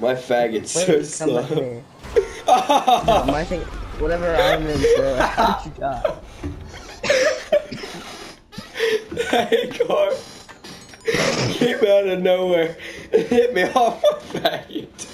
My faggot's Wait, so come slow. No, my thing, whatever I'm in, bro. How you got. hey, car. Came out of nowhere and hit me off my faggot.